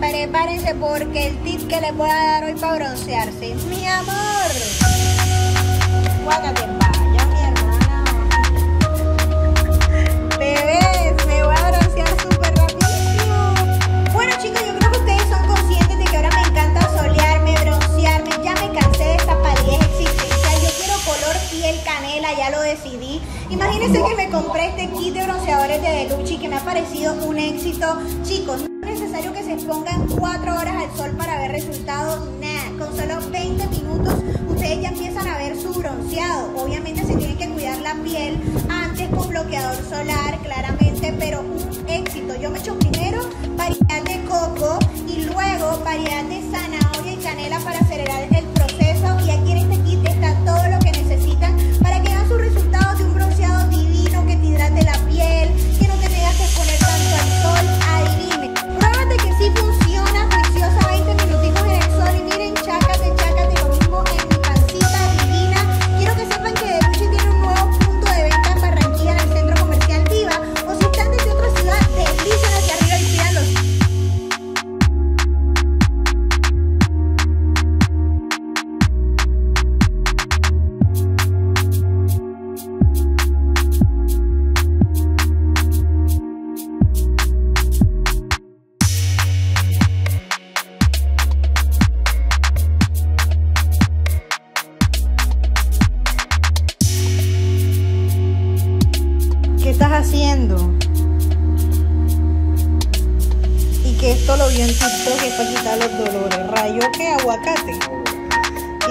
Prepárense porque el tip que les voy a dar hoy para broncearse. Mi amor. Guácate, vaya, mi hermana. Bebé, me voy a broncear súper rapidísimo. Bueno, chicos, yo creo que ustedes son conscientes de que ahora me encanta solearme, broncearme. Ya me cansé de esta palidez existencial. Yo quiero color piel canela, ya lo decidí. Imagínense que me compré este kit de bronceadores de Deluchi que me ha parecido un éxito. Chicos, sol para ver resultados. Nada, con solo 20 minutos ustedes ya empiezan a ver su bronceado. Obviamente se tiene que cuidar la piel antes con bloqueador solar, claramente, pero un éxito. Yo me echo primero variedad de coco y luego variedad de zanahoria y canela para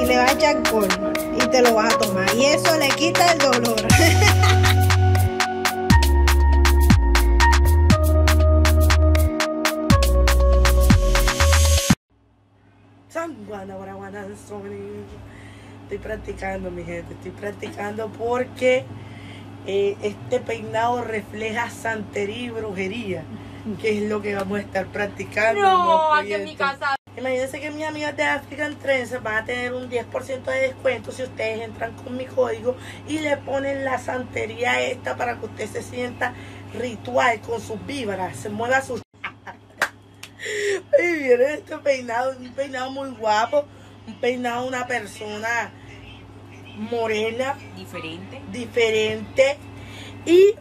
Y le vas a echar alcohol. Y te lo vas a tomar. Y eso le quita el dolor. Estoy practicando, mi gente. Estoy practicando porque eh, este peinado refleja santería y brujería, que es lo que vamos a estar practicando. No, aquí en mi casa. Imagínense que mis amigas de African Trends van a tener un 10% de descuento si ustedes entran con mi código y le ponen la santería esta para que usted se sienta ritual con sus víbaras, se mueva sus... Y miren este peinado, un peinado muy guapo, un peinado de una persona morena, Diferente. diferente. Y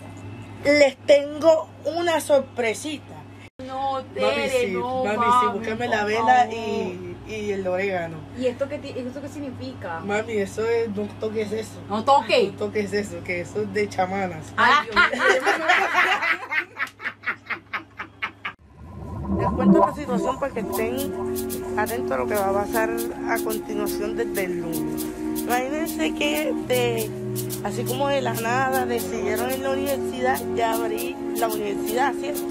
les tengo una sorpresita. No, Mami, Tere, sí, no, mami, sí, mami, búscame la vela y y el orégano. ¿Y esto qué, ti- esto qué significa? Mami, eso es, no toques eso. No toque. No toques eso, que eso es de chamanas. Ay, Dios mío. Les cuento la situación para que estén atentos a lo que va a pasar a continuación desde el lunes. Imagínense que de, así como de la nada decidieron en la universidad ya abrir la universidad, ¿cierto?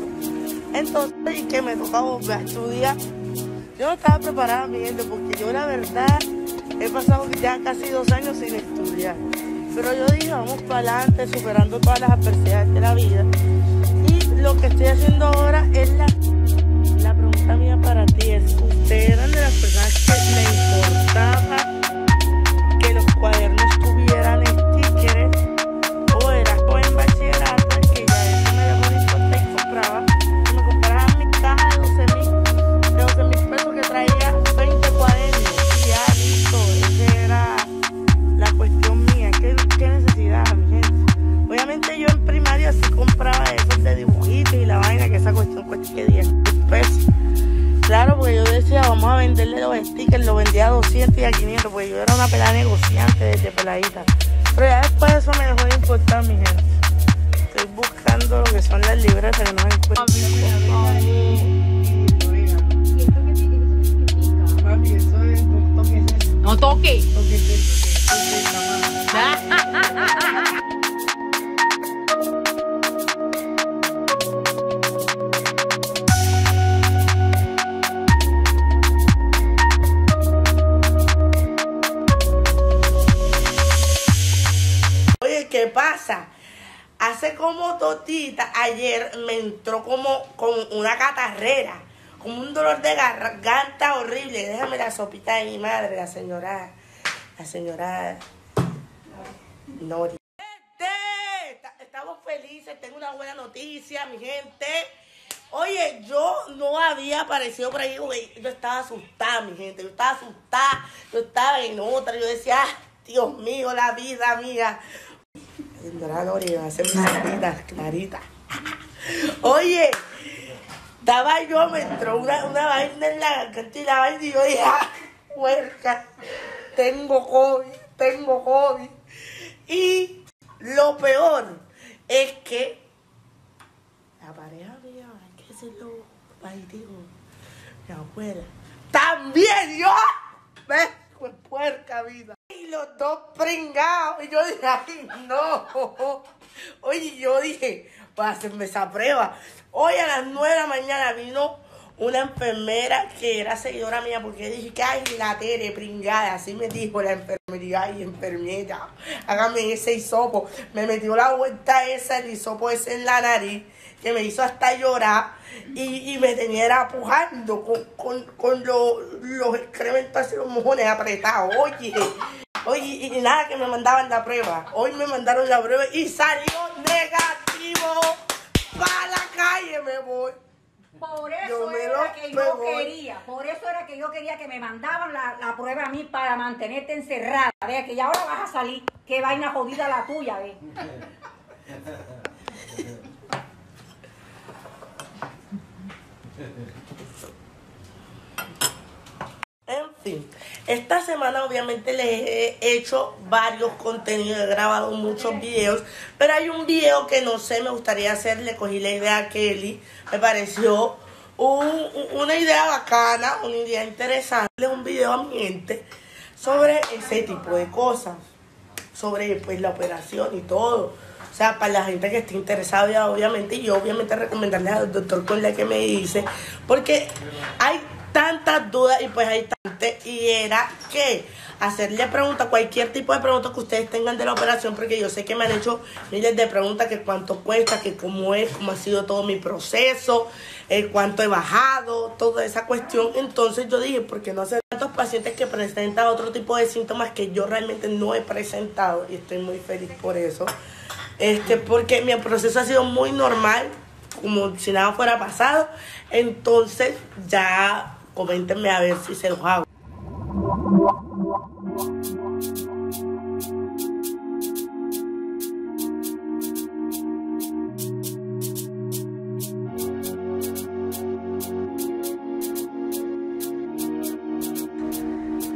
Entonces, y que me tocaba volver a estudiar. Yo no estaba preparada, mi gente, porque yo la verdad he pasado ya casi dos años sin estudiar. Pero yo dije, vamos para adelante, superando todas las adversidades de la vida. Y lo que estoy haciendo ahora es la la pregunta mía para ti es, ¿ustedes eran de las personas que le importaba importar, mi gente. Estoy buscando lo que son las libretas que no encuentro. No toques eso, No toque. toques Hace como totita, ayer me entró como, como una catarrera, como un dolor de garganta horrible. Déjame la sopita de mi madre, la señora, la señora Nori. Estamos felices, tengo una buena noticia, mi gente. Oye, yo no había aparecido por ahí, yo estaba asustada, mi gente. Yo estaba asustada, yo estaba en otra. Yo decía, "Ah, Dios mío, la vida mía. Señora Nori, va a ser una clarita, clarita. Oye, estaba yo, me entró una, una vaina en la garganta y la vaina y yo dije, ¡ah, huerca! Tengo COVID, tengo COVID. Y lo peor es que la pareja mía, hay que decirlo, digo, mi abuela, también yo, ¿ves? Pues puerca vida. Y los dos pringados. Y yo dije, ay, no. Oye, yo dije, para hacerme esa prueba. Hoy a las 9 de la mañana vino una enfermera que era seguidora mía porque dije que ay la tere pringada, así me dijo la enfermería y enfermera, hágame ese hisopo, me metió la vuelta esa, el hisopo ese en la nariz, que me hizo hasta llorar y, y me tenía era pujando con, con, con lo- los excrementos así, los mojones apretados, oye. Oye, y, y nada que me mandaban la prueba. Hoy me mandaron la prueba y salió negativo. Para la calle me voy. Por eso era lo que yo quería, por eso era que yo quería que me mandaban la, la prueba a mí para mantenerte encerrada. Vea que ya ahora vas a salir. Qué vaina jodida la tuya, ve. En fin, esta semana obviamente les he hecho varios contenidos, he grabado muchos videos, pero hay un video que no sé, me gustaría hacer, le cogí la idea a Kelly, me pareció un- un- una idea bacana, una idea interesante, un video a mi gente sobre ese tipo de cosas, sobre pues la operación y todo. O sea, para la gente que esté interesada, obviamente, y yo obviamente recomendarles al doctor con la que me dice, porque hay tantas dudas y pues hay tantas, y era que hacerle preguntas, cualquier tipo de preguntas que ustedes tengan de la operación, porque yo sé que me han hecho miles de preguntas, que cuánto cuesta, que cómo es, cómo ha sido todo mi proceso, eh, cuánto he bajado, toda esa cuestión. Entonces yo dije, ¿por qué no hacer tantos pacientes que presentan otro tipo de síntomas que yo realmente no he presentado? Y estoy muy feliz por eso. Este, porque mi proceso ha sido muy normal, como si nada fuera pasado. Entonces, ya coméntenme a ver si se los hago.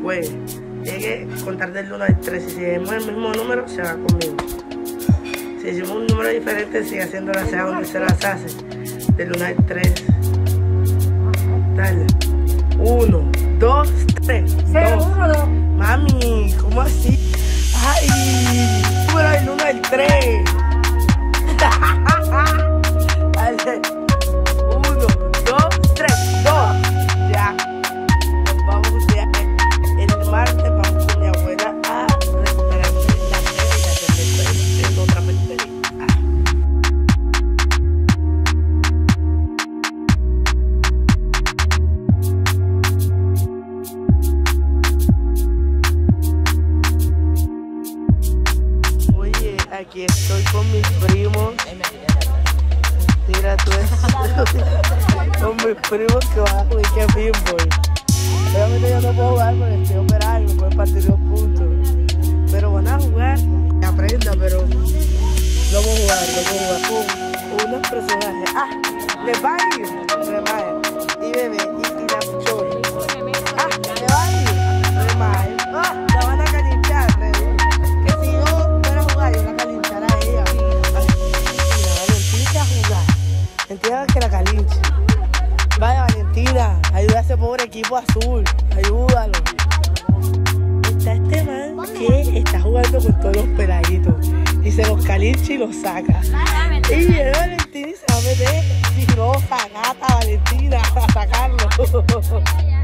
juegue. Tiene que contar del 1 al 3. Si hacemos el mismo número, se va conmigo. Si hicimos un número diferente, sigue haciendo la sea donde se las hace. Del 1 al 3. 1, 2, 3. Cero, uno, dos. Mami, ¿cómo así? ¡Ay! Número del 1 al 3. Obviamente yo no puedo jugar porque estoy operado y me pueden partir los puntos. Pero van a jugar. Aprenda, pero no puedo jugar, no puedo jugar. Con unos personajes. Ah, va a ir. Y bebé, y, y la chori. Ah, le va a ir. Le va a ir. Ah, la van a bebé. Que si yo fuera a jugar, yo la calentara a ella. Valentina, Valentina a jugar. Entienda que la calinche. Vaya, Valentina, ayuda a ese pobre equipo azul. Se los calinche y los saca. Y viene Valentina y se va a meter filosa, gata, Valentina, a sacarlo.